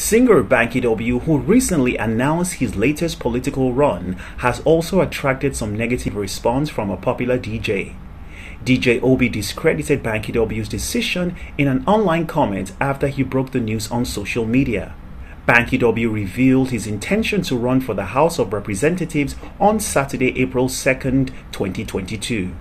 Singer Banky W, who recently announced his latest political run, has also attracted some negative response from a popular DJ. DJ Obi discredited Banky W's decision in an online comment after he broke the news on social media. Banky W revealed his intention to run for the House of Representatives on Saturday, April 2, 2022.